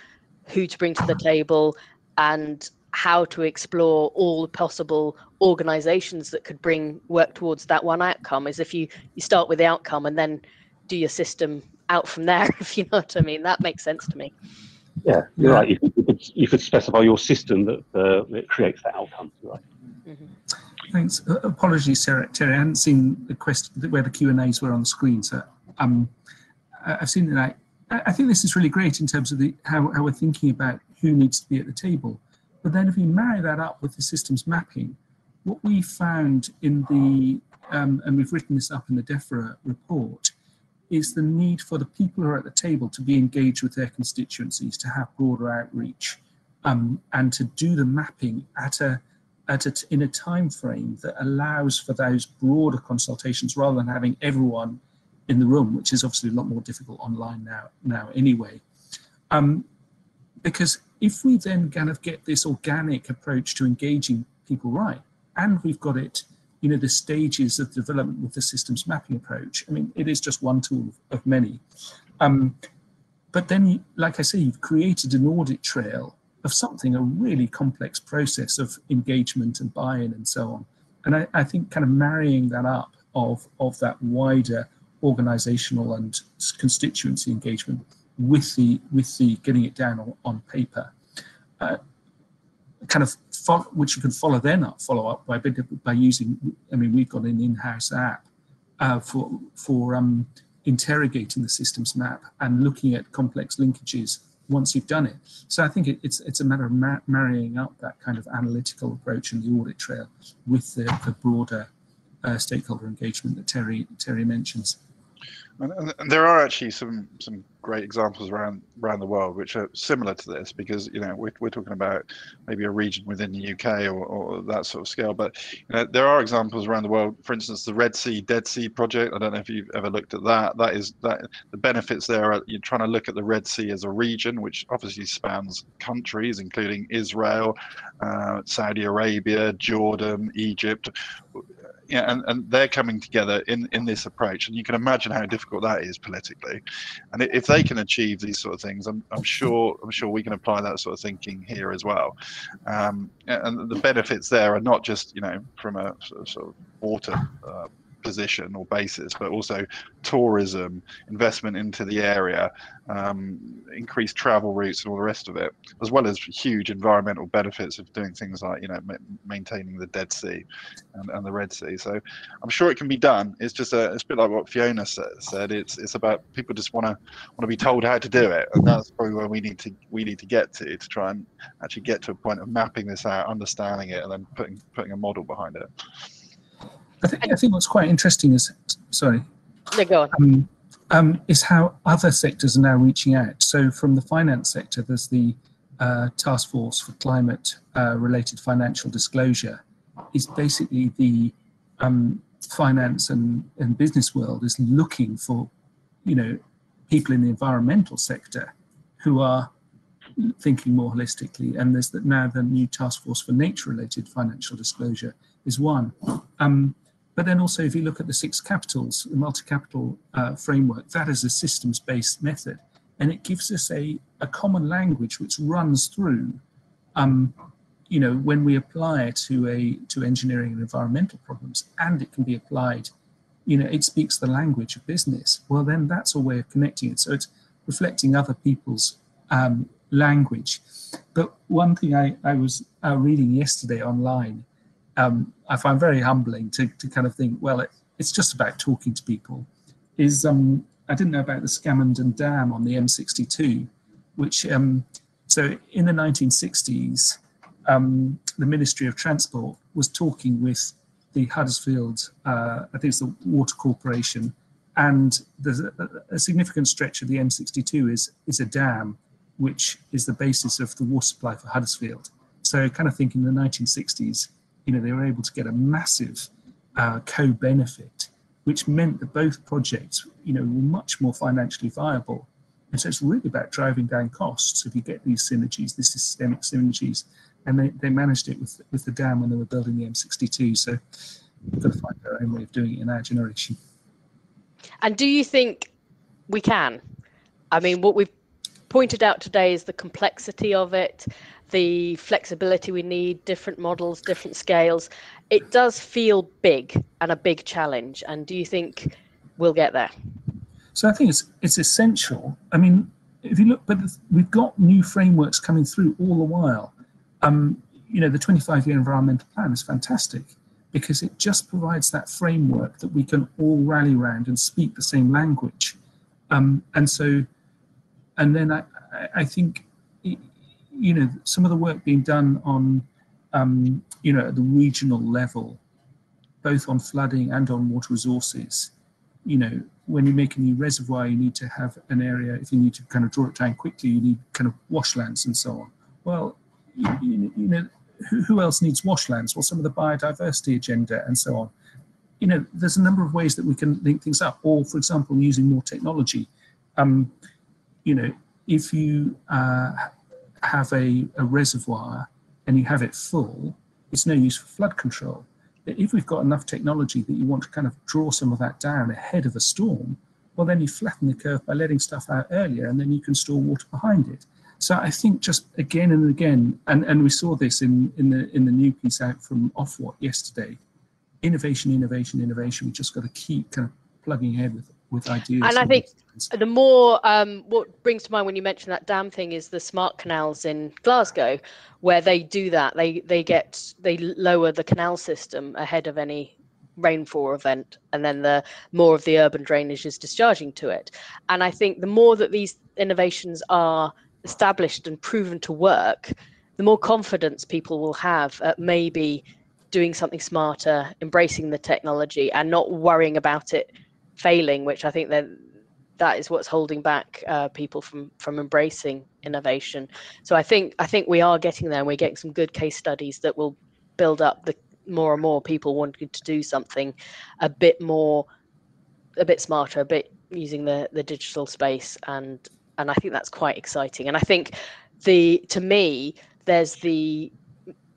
Speaker 3: who to bring to the table and how to explore all the possible organizations that could bring work towards that one outcome is if you you start with the outcome and then do your system out from there if you know what i mean that makes sense to me
Speaker 4: yeah you're right you could, you could specify your system that, uh, that creates that outcome right
Speaker 2: mm-hmm. Thanks. Uh, apologies, Sarah. Terry. I hadn't seen the question where the Q and A's were on the screen, so um, I've seen that I think this is really great in terms of the how, how we're thinking about who needs to be at the table. But then if you marry that up with the systems mapping, what we found in the, um, and we've written this up in the DEFRA report, is the need for the people who are at the table to be engaged with their constituencies, to have broader outreach, um, and to do the mapping at a, at a, in a time frame that allows for those broader consultations rather than having everyone in the room, which is obviously a lot more difficult online now, now anyway. Um, because if we then kind of get this organic approach to engaging people right, and we've got it, you know, the stages of development with the systems mapping approach, I mean, it is just one tool of many. Um, but then, like I say, you've created an audit trail of something, a really complex process of engagement and buy-in and so on. And I, I think kind of marrying that up of, of that wider organizational and constituency engagement with the with the getting it down on, on paper. Uh, kind of follow, which you can follow then up follow up by by using i mean we've got an in-house app uh, for for um, interrogating the systems map and looking at complex linkages once you've done it. So i think it, it's it's a matter of mar marrying up that kind of analytical approach and the audit trail with the, the broader uh, stakeholder engagement that terry terry mentions
Speaker 1: and, and, there are actually some some great examples around around the world which are similar to this because you know we're, we're talking about maybe a region within the UK or, or that sort of scale. But you know, there are examples around the world. For instance the Red Sea Dead Sea project. I don't know if you've ever looked at that. That is that the benefits there are you're trying to look at the Red Sea as a region which obviously spans countries including Israel uh, Saudi Arabia Jordan Egypt yeah, and, and they're coming together in, in this approach, and you can imagine how difficult that is politically. And if they can achieve these sort of things, I'm, I'm sure I'm sure we can apply that sort of thinking here as well. Um, and the benefits there are not just you know from a sort of water uh, position or basis, but also tourism, investment into the area, um, increased travel routes, and all the rest of it, as well as huge environmental benefits of doing things like you know ma maintaining the Dead Sea and, and, the Red Sea. So I'm sure it can be done. It's just a it's a bit like what Fiona said. It's it's about people just want to want to be told how to do it, and that's probably where we need to we need to get to to try and actually get to a point of mapping this out, understanding it, and then putting putting a model behind it.
Speaker 2: I think, I think what's quite interesting is, sorry.
Speaker 3: Yeah, go on.
Speaker 2: Um, um, is how other sectors are now reaching out. So from the finance sector, there's the uh, task force for climate uh, related financial disclosure is basically the um, finance and, and business world is looking for, you know, people in the environmental sector who are thinking more holistically. And there's that now the new task force for nature related financial disclosure is one. Um, but then also, if you look at the six capitals, the multi-capital uh, framework, that is a systems-based method. And it gives us a, a common language which runs through, um, you know, when we apply it to, a, to engineering and environmental problems, and it can be applied, you know, it speaks the language of business. Well, then that's a way of connecting it. So it's reflecting other people's um, language. But one thing I, I was uh, reading yesterday online um, I find very humbling to, to kind of think, well, it, it's just about talking to people. Is um, I didn't know about the Scammonden Dam on the M62, which um, so in the 1960s, um, the Ministry of Transport was talking with the Huddersfield, uh, I think it's the Water Corporation, and there's a, a, significant stretch of the M62 is is a dam, which is the basis of the water supply for Huddersfield. So, kind of think in the 1960s, you know, they were able to get a massive uh, co-benefit, which meant that both projects, you know, were much more financially viable. And so it's really about driving down costs. If you get these synergies, these systemic synergies, and they, they managed it with with the dam when they were building the M62. So we've got to find our own way of doing it in our generation.
Speaker 3: And do you think we can? I mean, what we've pointed out today is the complexity of it the flexibility we need, different models, different scales. It does feel big and a big challenge. And do you think we'll get there?
Speaker 2: So I think it's it's essential. I mean, if you look, but we've got new frameworks coming through all the while. Um, you know, the 25-year environmental plan is fantastic because it just provides that framework that we can all rally around and speak the same language. Um, and so, and then I, I think you know, some of the work being done on, um, you know, at the regional level, both on flooding and on water resources, you know, when you make a new reservoir, you need to have an area, if you need to kind of draw it down quickly, you need kind of washlands and so on. Well, you, you, know, who, who else needs washlands? Well, some of the biodiversity agenda and so on. You know, there's a number of ways that we can link things up, or for example, using more technology. Um, you know, if you uh, have a, a reservoir and you have it full, it's no use for flood control. If we've got enough technology that you want to kind of draw some of that down ahead of a storm, well, then you flatten the curve by letting stuff out earlier and then you can store water behind it. So I think just again and again, and, and we saw this in, in the in the new piece out from Ofwat yesterday, innovation, innovation, innovation. We just got to keep kind of plugging ahead with with ideas.
Speaker 3: And I think the more um, what brings to mind when you mention that dam thing is the smart canals in Glasgow, where they do that. They they get they lower the canal system ahead of any rainfall event and then the more of the urban drainage is discharging to it and i think the more that these innovations are established and proven to work the more confidence people will have at maybe doing something smarter embracing the technology and not worrying about it failing, which I think that that is what's holding back uh, people from from embracing innovation. So I think I think we are getting there. and We're getting some good case studies that will build up the more and more people wanting to do something a bit more, a bit smarter, a bit using the the digital space, and and I think that's quite exciting. And I think the to me there's the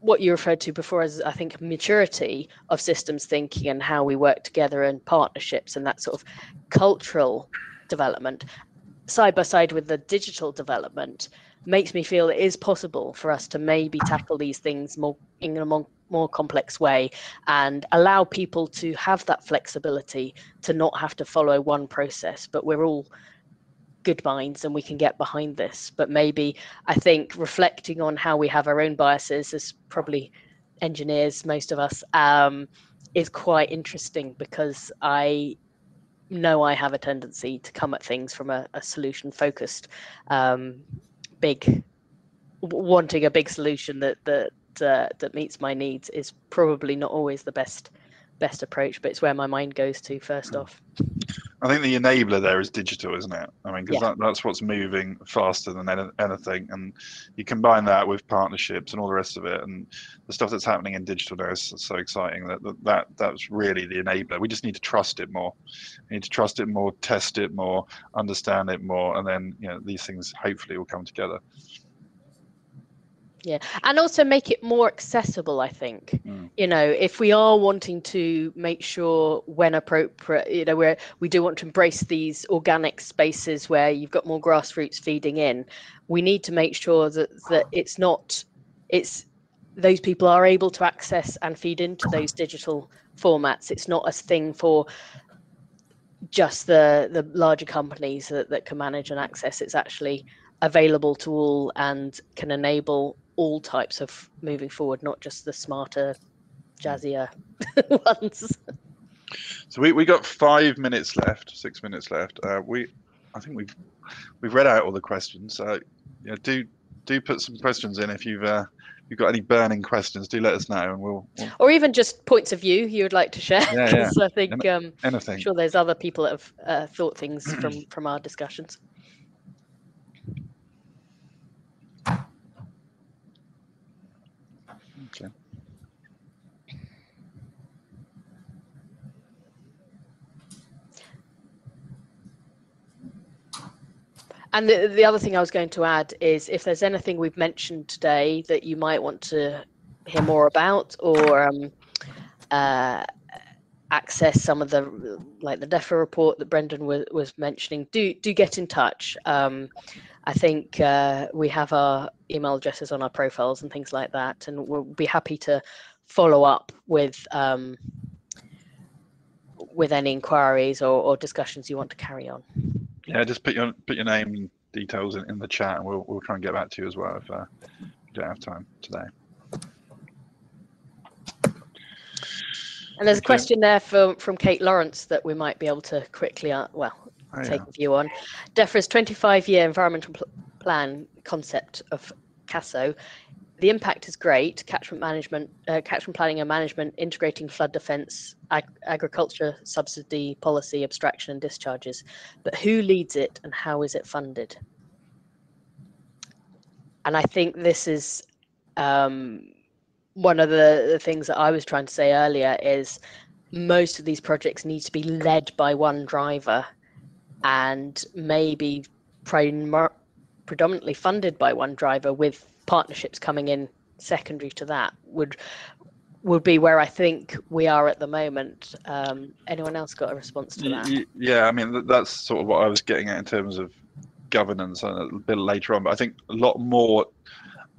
Speaker 3: what you referred to before as I think maturity of systems thinking and how we work together and partnerships and that sort of cultural development side by side with the digital development makes me feel it is possible for us to maybe tackle these things more in a more, more complex way and allow people to have that flexibility to not have to follow one process. But we're all good minds and we can get behind this. But maybe I think reflecting on how we have our own biases as probably engineers, most of us, um, is quite interesting because I know I have a tendency to come at things from a, a solution focused, um, big, wanting a big solution that that uh, that meets my needs is probably not always the best best approach, but it's where my mind goes to first hmm. off.
Speaker 1: I think the enabler there is digital, isn't it? I mean, because yeah. that, that's what's moving faster than anything, and you combine that with partnerships and all the rest of it, and the stuff that's happening in digital now is so exciting that that, that that's really the enabler. We just need to trust it more. We need to trust it more, test it more, understand it more, and then you know these things hopefully will come together
Speaker 3: yeah and also make it more accessible i think. Mm. you know if we are wanting to make sure when appropriate you know where we do want to embrace these organic spaces where you've got more grassroots feeding in we need to make sure that that it's not it's those people are able to access and feed into those digital formats. It's not a thing for just the the larger companies that, that can manage and access. It's actually available to all and can enable all types of moving forward, not just the smarter, jazzier ones.
Speaker 1: So we, we got five minutes left, six minutes left. Uh, we, I think we've we've read out all the questions. So yeah, do do put some questions in if you've uh, you've got any burning questions. Do let us know, and we'll, we'll...
Speaker 3: or even just points of view you would like to share. Yeah, yeah. I think um,
Speaker 1: anything.
Speaker 3: I'm sure there's other people that have uh, thought things from from our discussions. And the, the other thing I was going to add is if there's anything we've mentioned today that you might want to hear more about or um, uh, access some of the like the DEFRA report that Brendan was, was mentioning, do do get in touch. Um, I think uh, we have our email addresses on our profiles and things like that, and we'll be happy to follow up with um, with any inquiries or, or discussions you want to carry on.
Speaker 1: Yeah, just put your put your name and details in, in the chat, and we'll we'll try and get back to you as well if uh, you don't have time today.
Speaker 3: And there's a question there from from Kate Lawrence that we might be able to quickly, uh, well, oh, take yeah. a view on. DEFRA's 25-year environmental pl plan concept of CASO, the impact is great. Catchment management, uh, catchment planning and management, integrating flood defence, ag- agriculture subsidy policy, abstraction and discharges. But who leads it and how is it funded? And I think this is um, one of the, the things that I was trying to say earlier is most of these projects need to be led by one driver and maybe primar- predominantly funded by one driver with partnerships coming in secondary to that would would be where I think we are at the moment. Um, anyone else got a response to that?
Speaker 1: Yeah, I mean that's sort of what I was getting at in terms of governance and a bit later on. But I think a lot more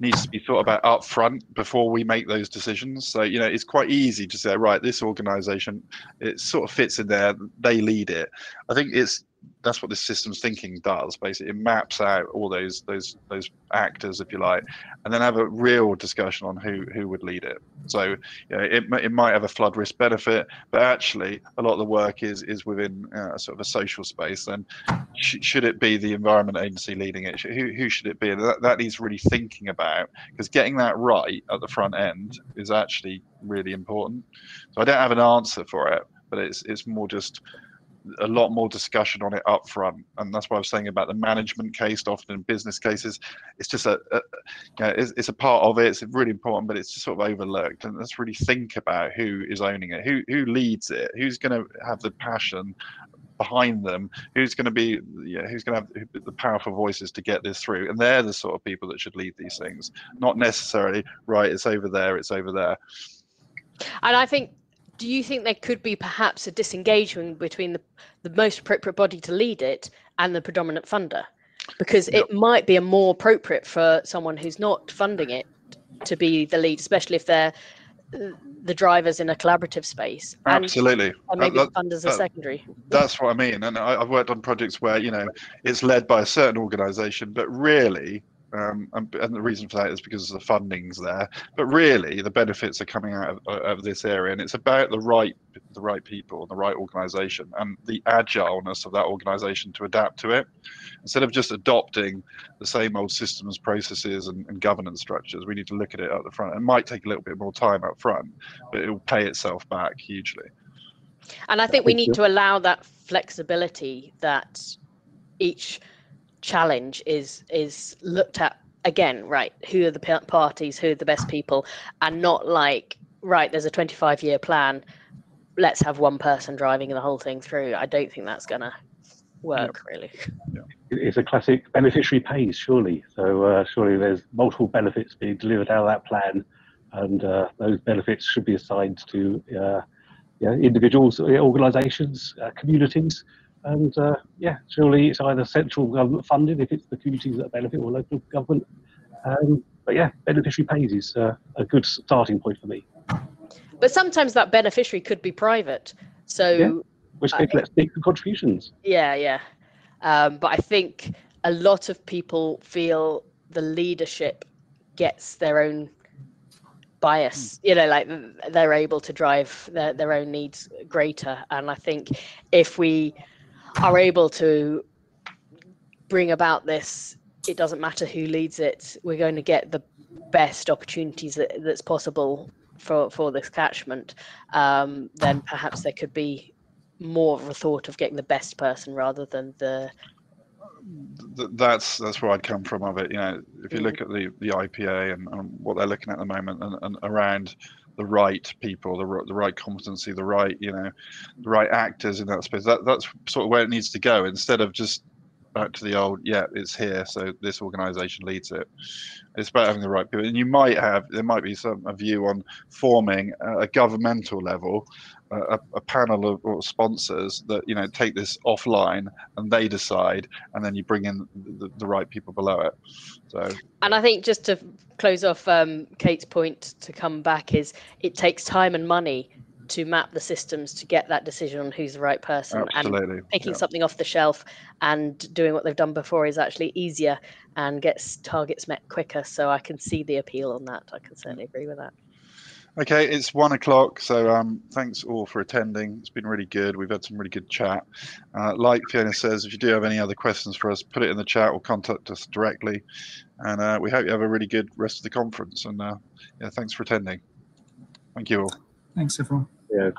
Speaker 1: needs to be thought about up front before we make those decisions. So you know, it's quite easy to say, right, this organisation, it sort of fits in there. They lead it. I think it's that's what this systems thinking does basically. It maps out all those those those actors if you like and then have a real discussion on who who would lead it. So you know, it, it might have a flood risk benefit but actually a lot of the work is is within uh, sort of a social space then sh- should it be the environment agency leading it? Who, who should it be? And that, that needs really thinking about because getting that right at the front end is actually really important. So i don't have an answer for it but it's it's more just a lot more discussion on it up front and that's why i was saying about the management case often in business cases it's just a, a you know, it's, it's, a part of it it's really important but it's just sort of overlooked. And let's really think about who is owning it who who leads it who's going to have the passion behind them who's going to be yeah who's going to have the powerful voices to get this through. And they're the sort of people that should lead these things not necessarily right it's over there it's over there.
Speaker 3: And i think do you think there could be perhaps a disengagement between the, the most appropriate body to lead it and the predominant funder? Because it might be a more appropriate for someone who's not funding it to be the lead, especially if they're the drivers in a collaborative space.
Speaker 1: Absolutely.
Speaker 3: And, maybe that, funders are secondary.
Speaker 1: That's what I mean. And I, I've worked on projects where, you know, it's led by a certain organization, but really um, and, and, the reason for that is because the funding's there. But really, the benefits are coming out of, of, this area, and it's about the right the right people, and the right organisation, and the agileness of that organisation to adapt to it. Instead of just adopting the same old systems, processes, and, and governance structures, we need to look at it at the front. It might take a little bit more time up front, but it will pay itself back hugely.
Speaker 3: And I think we need to allow that flexibility that each challenge is is looked at again right who are the parties who are the best people and not like right there's a 25 year plan let's have one person driving the whole thing through. I don't think that's going to work really.
Speaker 4: It's a classic beneficiary pays surely. So uh, surely there's multiple benefits being delivered out of that plan and uh, those benefits should be assigned to uh, yeah, individuals organizations uh, communities and uh, yeah, surely it's either central government funded if it's the communities that benefit or local government. Um, but yeah, beneficiary pays is uh, a good starting point for me.
Speaker 3: But sometimes that beneficiary could be private. So, yeah.
Speaker 4: which case, let's take the contributions.
Speaker 3: Yeah, yeah. Um, but I think a lot of people feel the leadership gets their own bias you know like they're able to drive their, their own needs greater and i think if we are able to bring about this it doesn't matter who leads it we're going to get the best opportunities that, that's possible for for this catchment um, then perhaps there could be more of a thought of getting the best person rather than the
Speaker 1: that's that's where I'd come from of it. You know, if you look mm. at the the IPA and, and what they're looking at the moment and, and around the right people, the, the right competency, the right you know, the right actors in that space. That that's sort of where it needs to go instead of just back to the old. Yeah, it's here, so this organisation leads it. It's about having the right people, and you might have there might be some a view on forming a, a governmental level a, a, panel of sponsors that you know take this offline and they decide and then you bring in the, the right people below it. So
Speaker 3: and i think just to close off um, kate's point to come back is it takes time and money to map the systems to get that decision on who's the right person.
Speaker 1: Absolutely.
Speaker 3: and picking
Speaker 1: yeah.
Speaker 3: something off the shelf and doing what they've done before is actually easier and gets targets met quicker. So i can see the appeal on that. I can certainly agree with that
Speaker 1: Okay, it's one o'clock, so um, thanks all for attending. It's been really good. We've had some really good chat. Uh, like Fiona says, if you do have any other questions for us, put it in the chat or contact us directly. And uh, we hope you have a really good rest of the conference. And uh, yeah, thanks for attending. Thank you all.
Speaker 2: Thanks, everyone.
Speaker 4: Yeah.